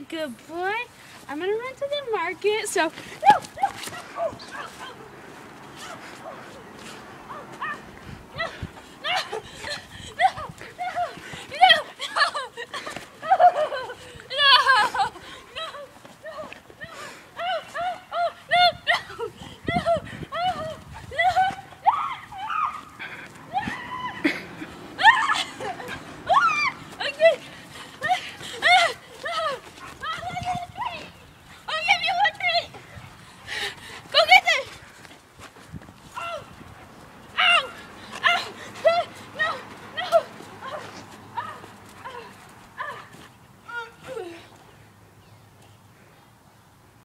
good boy. I'm gonna run to the market. So,